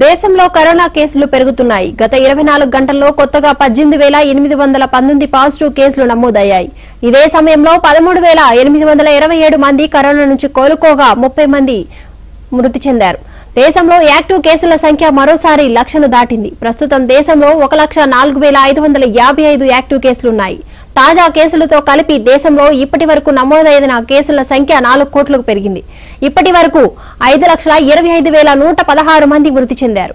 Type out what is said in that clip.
దేశంలో కరోనా కేసులు పెరుగుతున్నాయి. గత ఇరవై నాలుగు గంటల్లో కొత్తగా పద్దెనిమిది వేల ఎనిమిది వందల పంతొమ్మిది పాజిటివ్ కేసులు నమోదయ్యాయి. ఇదే సమయంలో పదమూడు వేల ఎనిమిది వందల ఇరవై ఏడు మంది కరోనా నుంచి కోలుకోగా ముప్పై మంది మృతి చెందారు. దేశంలో యాక్టివ్ కేసుల సంఖ్య మరోసారి లక్షను దాటింది. ప్రస్తుతం దేశంలో ఒక లక్ష నాలుగు వేల ఐదు వందల యాభై ఐదు యాక్టివ్ కేసులున్నాయి తాజా కేసులతో కలిపి దేశంలో ఇప్పటి వరకు నమోదైన కేసుల సంఖ్య నాలుగు కోట్లకు పెరిగింది. ఇప్పటి వరకు ఐదు లక్షల ఇరవై ఐదు వేల నూట పదహారు మంది మృతి చెందారు.